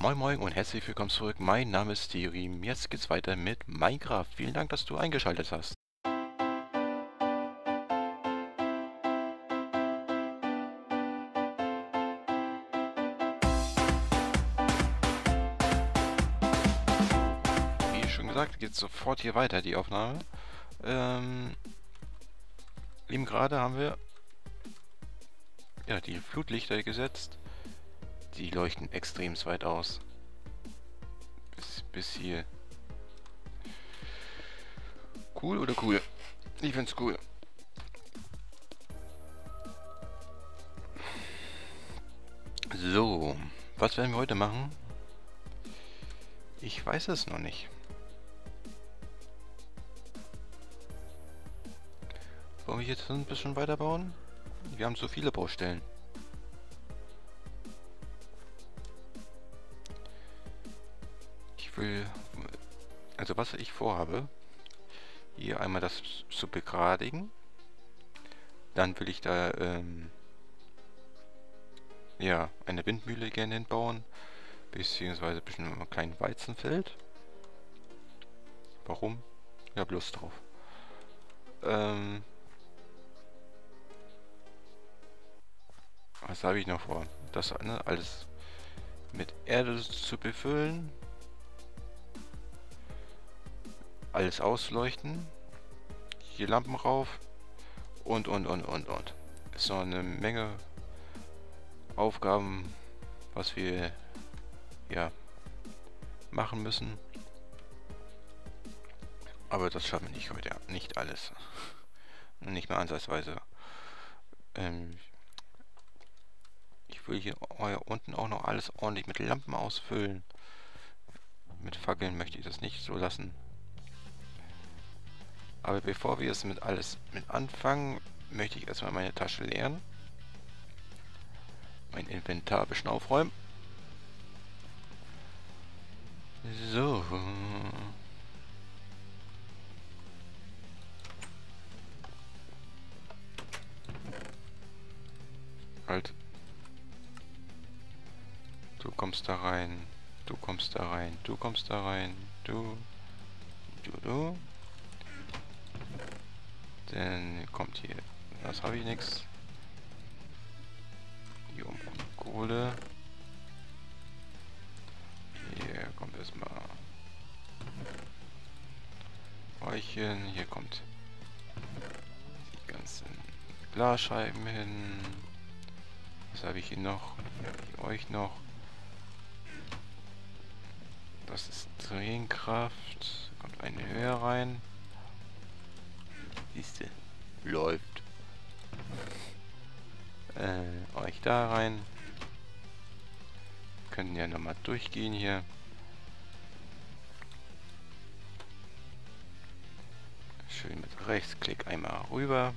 Moin Moin und herzlich willkommen zurück. Mein Name ist Sterim. Jetzt geht's weiter mit Minecraft. Vielen Dank, dass du eingeschaltet hast. Wie schon gesagt, geht sofort hier weiter, die Aufnahme. Ähm, eben gerade haben wir ja, die Flutlichter gesetzt. Die leuchten extrem weit aus. Bis, bis hier. Cool oder cool? Ich find's cool. So, was werden wir heute machen? Ich weiß es noch nicht. Wollen wir jetzt ein bisschen weiterbauen? Wir haben so viele Baustellen. Will... Also was ich vorhabe, hier einmal das zu begradigen. Dann will ich da ähm, ja, eine Windmühle gerne hinbauen. Beziehungsweise ein bisschen ein kleines Weizenfeld. Warum? Ja, bloß drauf. Ähm, Was habe ich noch vor? Das ne, alles mit Erde zu befüllen. Alles ausleuchten. Hier Lampen rauf. Und, und, und, und, und. Ist noch eine Menge Aufgaben, was wir ja machen müssen. Aber das schaffen wir nicht heute. Nicht alles. Nicht mehr ansatzweise. Ähm, ich will hier unten auch noch alles ordentlich mit Lampen ausfüllen. Mit Fackeln möchte ich das nicht so lassen. Aber bevor wir es mit alles mit anfangen, möchte ich erstmal meine Tasche leeren. Mein Inventar ein bisschen aufräumen. So. Halt. Du kommst da rein. Du kommst da rein. Du kommst da rein. Du. Du, du. Dann kommt hier. Das habe ich nichts. Hier um Kohle. Hier kommt erstmal Räuchchen. Hier kommt die ganzen Glasscheiben hin. Was habe ich hier noch? Hier euch noch. Das ist Drehkraft. Kommt eine Höhe rein. Siehste. Läuft. Äh, euch da rein. können ja nochmal durchgehen hier. Schön mit Rechtsklick einmal rüber.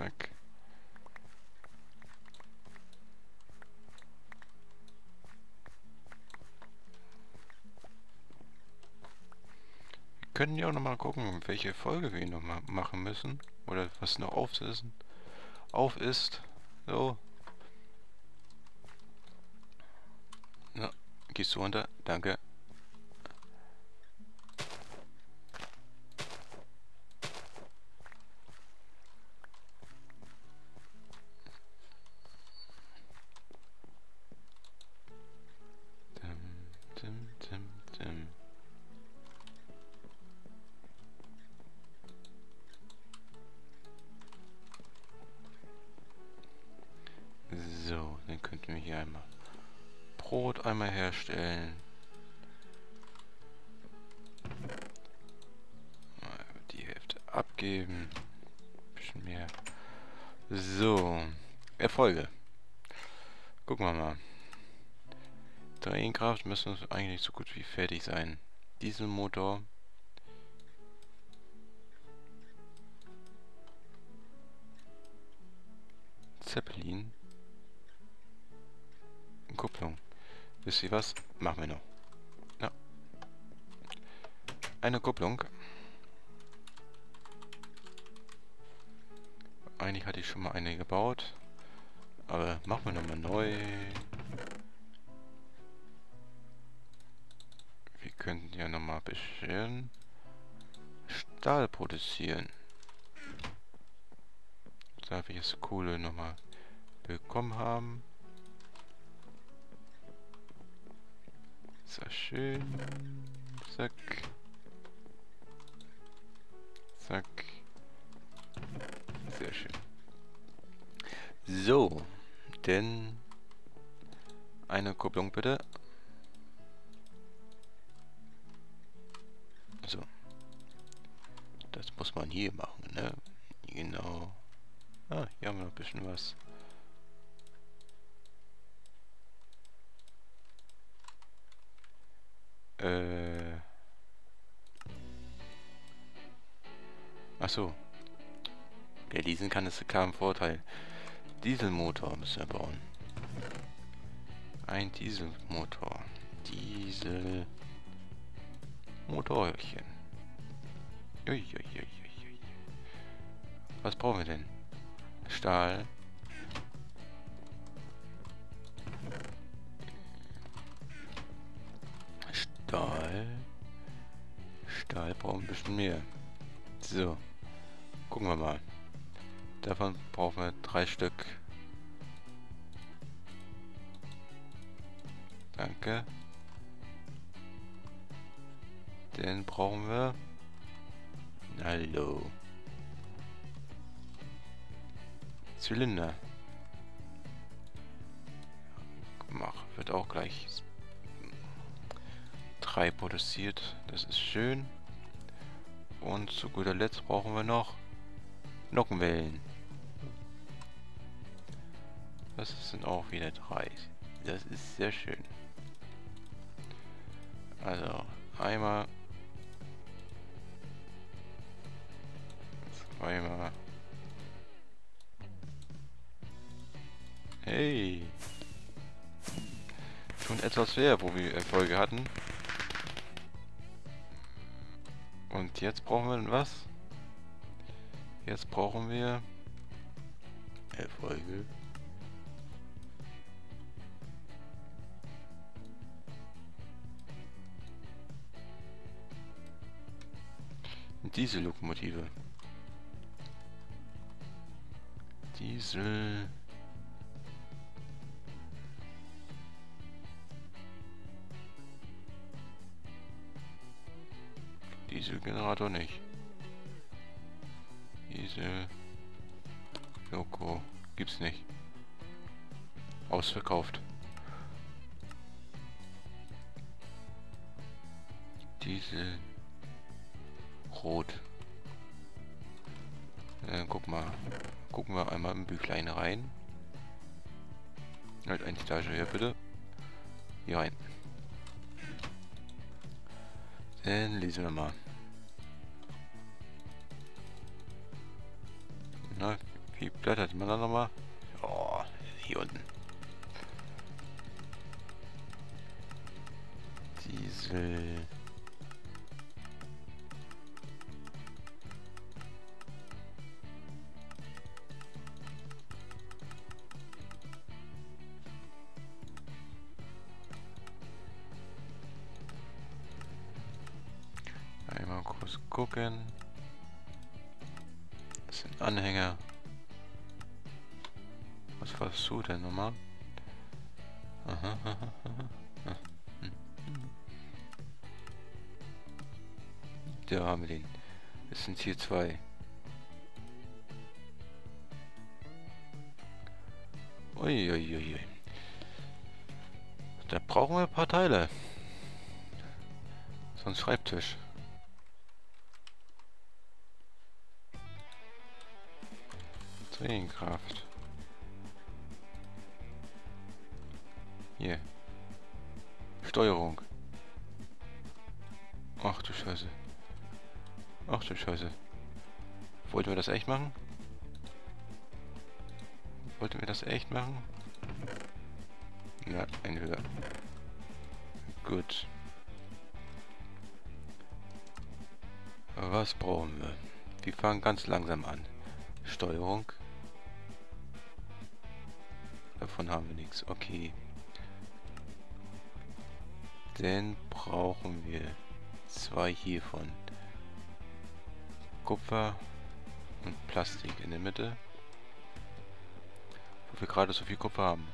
Zack. Wir können ja auch noch mal gucken, welche Folge wir noch mal machen müssen. Oder was noch auf ist. Auf ist. So. Na, gehst du runter? Danke. Brot einmal herstellen. Die Hälfte abgeben. Bisschen mehr. So. Erfolge. Gucken wir mal. Drehkraft müssen eigentlich so gut wie fertig sein. Dieselmotor. Wisst ihr was? Machen wir noch. Ja. Eine Kupplung. Eigentlich hatte ich schon mal eine gebaut. Aber machen wir nochmal neu. Wir könnten ja nochmal ein bisschen Stahl produzieren. Darf ich das Kohle nochmal bekommen haben. Sehr schön. Zack. Zack. Sehr schön. So. Denn eine Kupplung bitte. So. Das muss man hier machen, ne? Genau. Ah, hier haben wir noch ein bisschen was. Äh. Ach so. Wer diesen kann, ist kein Vorteil. Dieselmotor müssen wir bauen. Ein Dieselmotor. Diesel. Motorchen. Uiuiuiui. Was brauchen wir denn? Stahl. Stahl brauchen ein bisschen mehr. So. Gucken wir mal. Davon brauchen wir drei Stück. Danke. Den brauchen wir. Hallo. Zylinder. Mach, wird auch gleich drei produziert. Das ist schön. Und zu guter Letzt brauchen wir noch Nockenwellen. Das sind auch wieder drei. Das ist sehr schön. Also einmal, zweimal. Hey. Schon etwas mehr, wo wir Erfolge hatten. Und jetzt brauchen wir was? Jetzt brauchen wir Erfolge. Diesellokomotive. Diesel. Dieselgenerator nicht. Diesel. Loco. Gibt's nicht. Ausverkauft. Diesel. Rot. Äh, guck mal. Gucken wir einmal im Büchlein rein. Halt eine Etage hier bitte. Hier rein. Dann lesen wir mal. Blättert man da nochmal? Oh, hier unten. Diesel. Einmal kurz gucken. Das sind Anhänger. Was du denn nochmal? Hm. Da haben wir den. Es sind hier zwei. Uiuiui. Ui, ui. Da brauchen wir ein paar Teile. So ein Schreibtisch. Tränenkraft. Hier. Steuerung. Ach du Scheiße. Ach du Scheiße. Wollten wir das echt machen? Wollten wir das echt machen? Ja, entweder Gut. Was brauchen wir? Wir fangen ganz langsam an. Steuerung. Davon haben wir nichts. Okay. Dann brauchen wir zwei hiervon. Kupfer und Plastik in der Mitte. Wo wir gerade so viel Kupfer haben.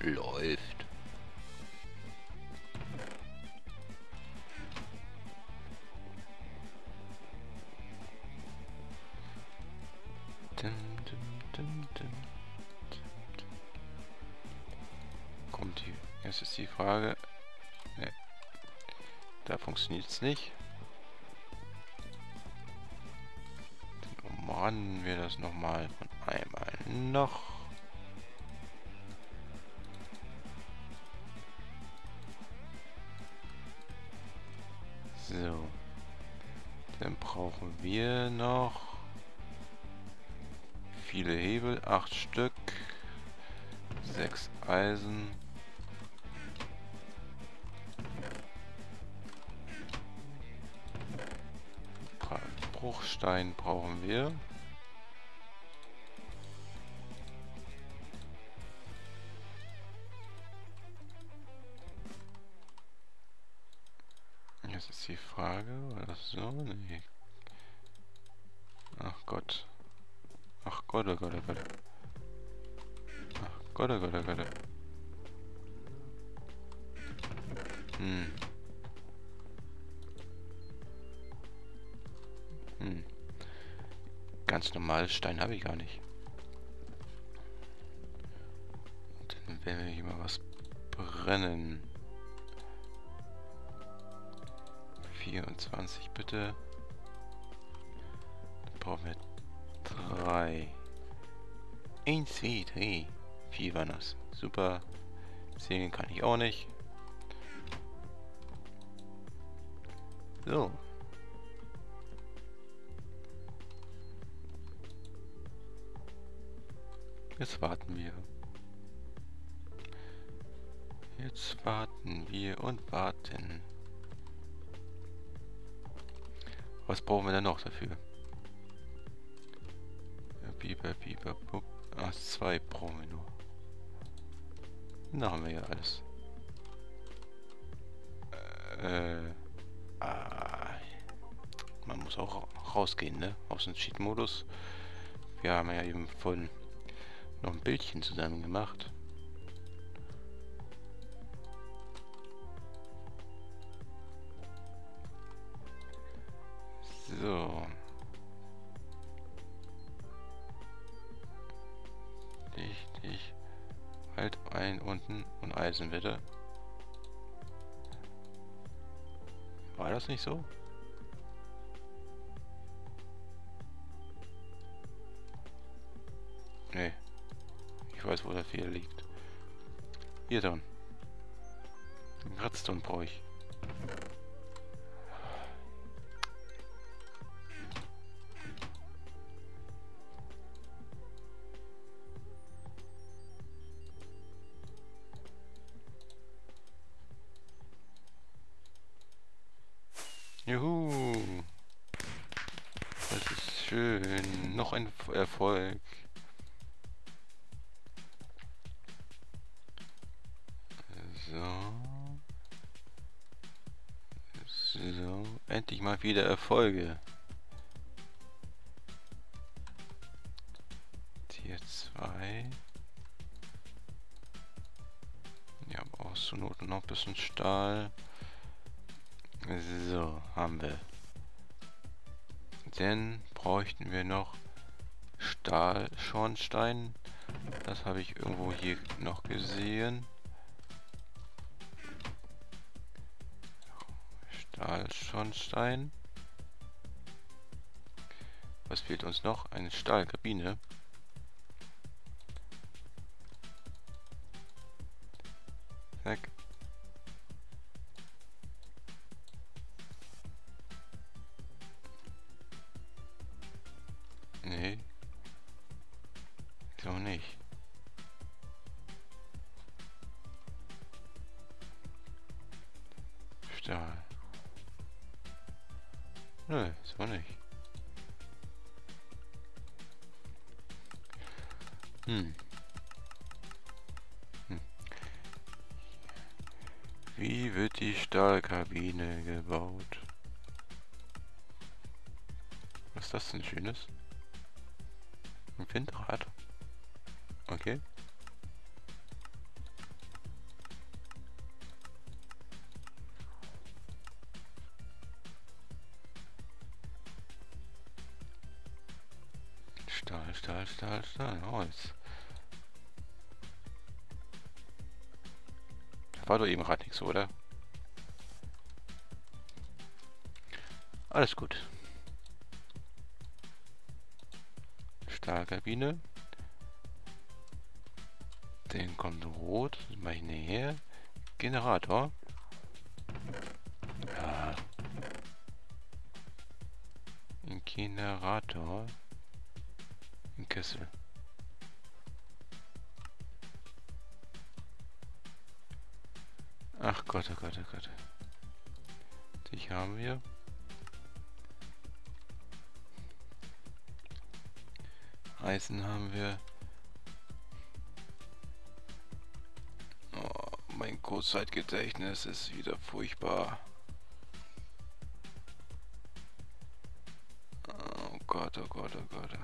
Läuft. Jetzt ist die Frage. Ne. Da funktioniert es nicht. Dann umranden wir das nochmal von einmal noch. So. Dann brauchen wir noch viele Hebel, acht Stück, sechs Eisen. Bruchstein brauchen wir. Jetzt ist die Frage, war das so? Nee. Ach Gott. Ach Gott, oh Gott, oh Gott. Ach Gott, oh Gott, oh Gott. Hm. Hm. Ganz normales Stein habe ich gar nicht. Und dann werden wir hier mal was brennen. 24 bitte. Dann brauchen wir drei. Eins, zwei, drei. Vier waren das. Super. Zählen kann ich auch nicht. So. Jetzt warten wir. Jetzt warten wir und warten. Was brauchen wir denn noch dafür? Biber, Biber, Bub. Ah, zwei brauchen wir nur. Da haben wir ja alles. Äh, ah, man muss auch rausgehen, ne? Aus dem Cheat-Modus. Wir haben ja eben von noch ein Bildchen zusammen gemacht. So. Richtig. Halt ein unten und Eisen bitte. War das nicht so? Fehler liegt. Hier dann. Den Kratzton brauche ich. Juhu. Das ist schön. Noch ein Erfolg. Endlich mal wieder Erfolge. Tier 2. Ja, brauchst du Not noch ein bisschen Stahl. So, haben wir. Dann bräuchten wir noch Stahlschornstein. Das habe ich irgendwo hier noch gesehen. Stahlschornstein. Was fehlt uns noch? Eine Stahlkabine. Zack. Hm. hm. Wie wird die Stahlkabine gebaut? Was ist das denn Schönes? Ein Windrad. Okay. Stahl, Stahl, Stahl, Stahl, Holz. War doch eben gerade nichts, oder? Alles gut. Stahlkabine. Den kommt rot. Das mache ich näher. Generator. Ja. Ein Generator. Ein Kessel. Ach Gott, oh Gott, oh Gott. Dich haben wir. Eisen haben wir. Oh, mein Kurzzeitgedächtnis ist wieder furchtbar. Oh Gott, oh Gott, oh Gott.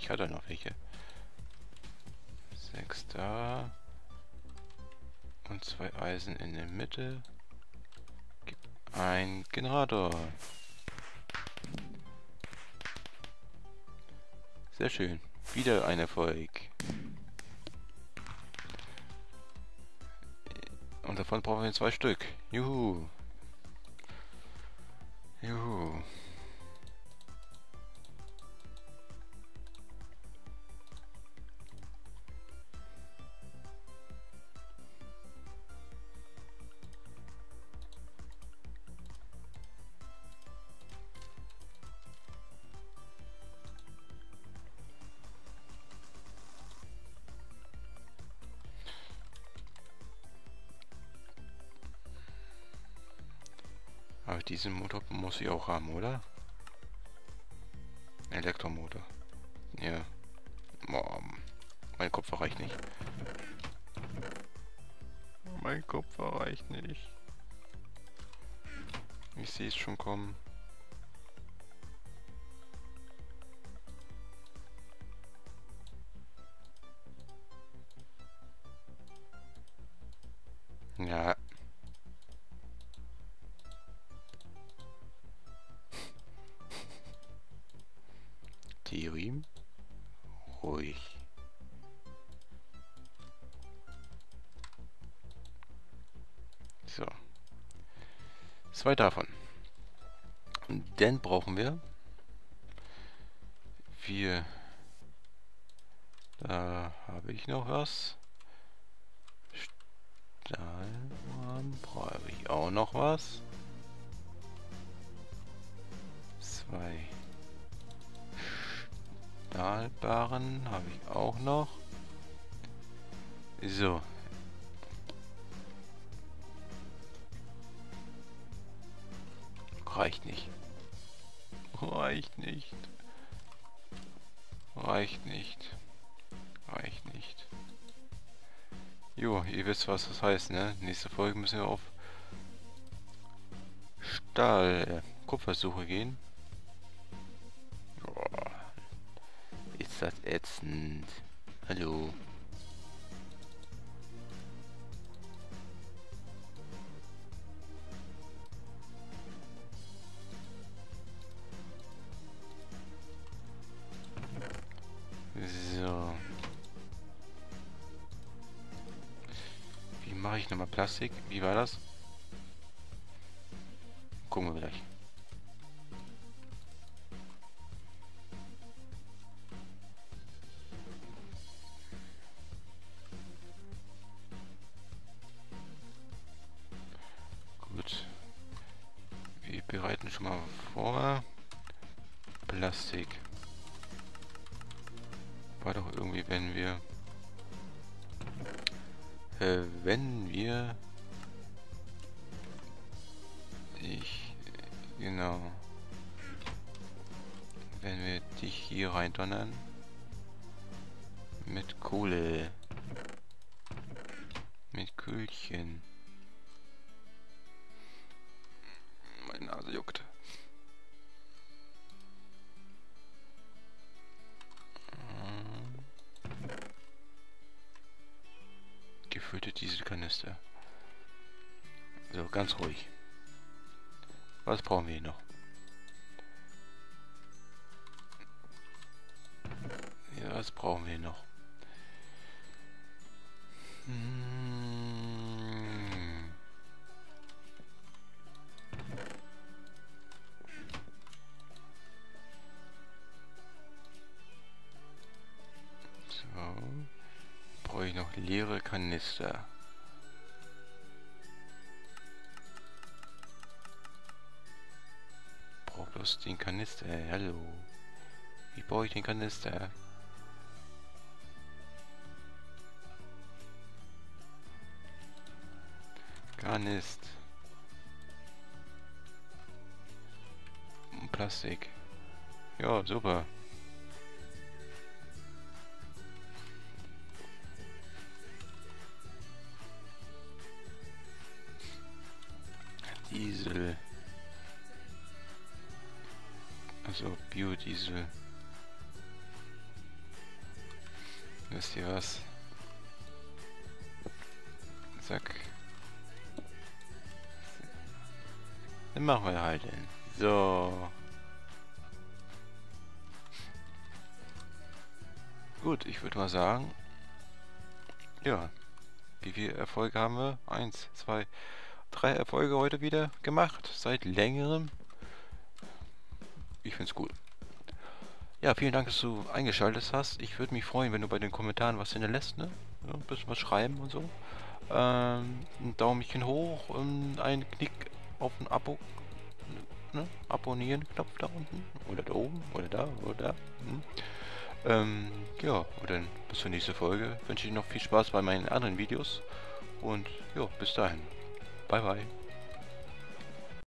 Ich hatte noch welche. Sechs da. Und zwei Eisen in der Mitte. Ein Generator. Sehr schön. Wieder ein Erfolg. Und davon brauchen wir zwei Stück. Juhu. Juhu. Aber diesen Motor muss ich auch haben, oder? Elektromotor. Ja. Boah, mein Kopf reicht nicht. Mein Kopf reicht nicht. Ich sehe es schon kommen. So. Zwei davon. Und dann brauchen wir vier. Da habe ich noch was. Stahl brauche ich auch noch was. Zwei. Stahlbarren habe ich auch noch. So. Reicht nicht. Reicht nicht. Reicht nicht. Reicht nicht. Jo, ihr wisst, was das heißt, ne? Nächste Folge müssen wir auf Stahl, äh, Kupfersuche gehen. ist das ätzend. Hallo. Plastik. Wie war das? Gucken wir gleich. Gut. Wir bereiten schon mal vor. Plastik. War doch irgendwie, wenn wir... Äh, wenn wir... Ich... Genau. Wenn wir dich hier rein donnern. Mit Kohle. Mit Kühlchen. Gefüllte Dieselkanister. So, ganz ruhig. Was brauchen wir hier noch? Ja, was brauchen wir noch? Hm. Leere Kanister. Brauche bloß den Kanister. Hallo. Wie brauche ich den Kanister? Kanist. Plastik. Ja, super. Diesel. Also Biodiesel. Wisst ihr was? Zack. Dann machen wir halt den. So. Gut, ich würde mal sagen, ja, wie viele Erfolge haben wir? Eins, zwei, drei Erfolge heute wieder gemacht, seit längerem. Ich finde es gut. Ja, vielen Dank, dass du eingeschaltet hast. Ich würde mich freuen, wenn du bei den Kommentaren was hinterlässt, ne? Ja, ein bisschen was schreiben und so. Ähm, ein Daumenchen hoch und ein Knick auf ein Abo. Ne? Abonnieren-Knopf da unten. Oder da oben. Oder da. Oder da. Hm. Ähm, ja, und dann bis zur nächsten Folge. Wünsche ich noch viel Spaß bei meinen anderen Videos. Und ja, bis dahin. Bye bye.